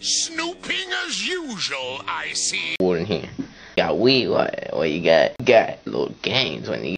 snooping as usual, I see. in here. Got weed, what? What you got? You got little games when you